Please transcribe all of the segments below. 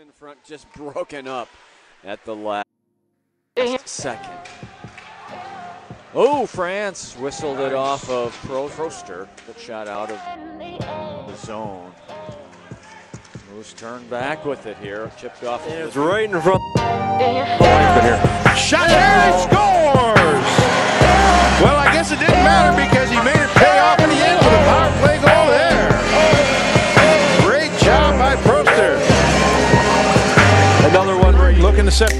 in front just broken up at the last second. Oh, France whistled it off of Pro Froster. Good shot out of the zone. Moose turned back with it here. Chipped off. It's right in front. Shot there and he looking to set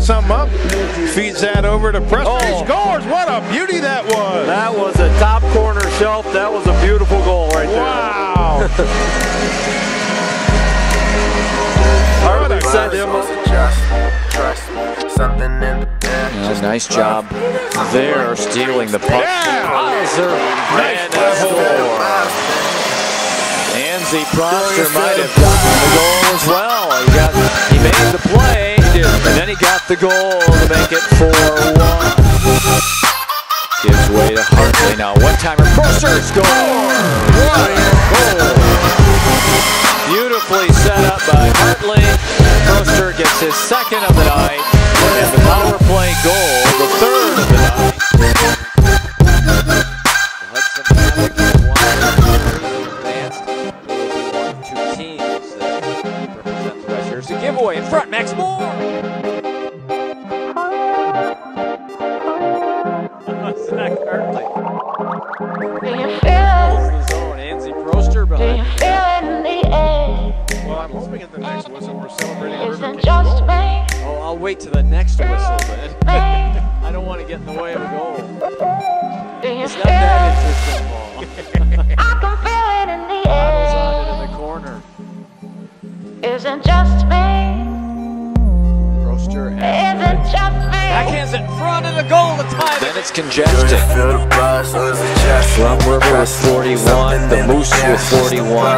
something up. Feeds that over to Preston. Oh. He Oh. scores. What a beauty that was. That was a top corner shelf. That was a beautiful goal right there. Wow. Hardly sent him. Yeah, nice job there, stealing the puck. Yeah. Hauser, and a. Anze Prostor might have gotten the goal as well. Made the play, and then he got the goal to make it 4-1. Gives way to Hartley now. One-timer, Prostor scores! What a goal! Beautifully set up by Hartley. Prostor gets his second of the night, The zone. Anze Prostor behind. Well, I'm hoping at the next whistle we're celebrating Isn't King just me, Oh, I'll wait to the next whistle then. I don't want to get in the way of a goal. do you It's not feel it? that interesting, Paul. I can feel it in the Paddles on it in the corner. Isn't just me, and just me. Backhands in front of the goal to tie. Then it's congested. Drum River with 41, the Moose with 41,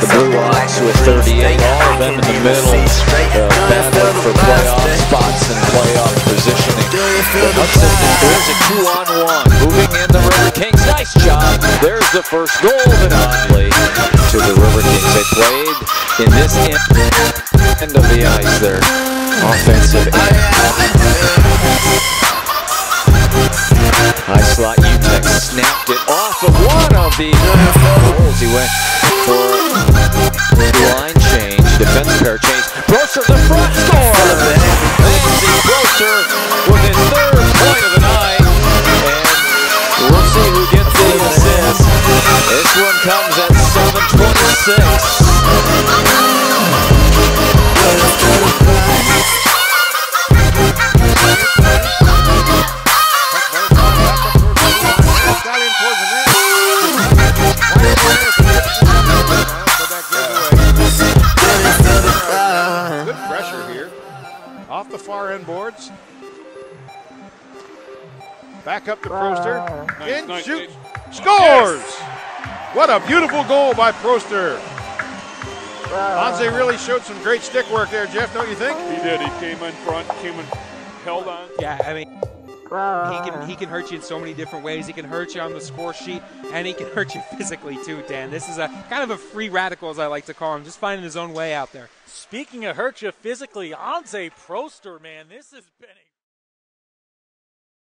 the Blue Ox with 38, all of them in the middle. The battle for playoff spots and playoff positioning. The Hudson, there's a two on one. Moving in the River Kings. Nice job. There's the first goal of Conley to the River Kings. They played in this end, end of the ice there. Offensive end. Snapped it off of one of the goals. He went for line change, defense pair change. Prostor the front score. Nancy Prostor with his third point of the night. And we'll see who gets the assist. This one comes at 726. Off the far end boards. Back up to Prostor. Ah. In, shoots, scores! What a beautiful goal by Prostor. Ah. Anze really showed some great stick work there, Jeff, don't you think? He did. He came in front, came and held on. Yeah, I mean, he can uh. he can hurt you in so many different ways. He can hurt you on the score sheet, and he can hurt you physically too. Dan, this is a kind of a free radical, as I like to call him, just finding his own way out there. Speaking of hurt you physically, Anze Prostor, man, this has been a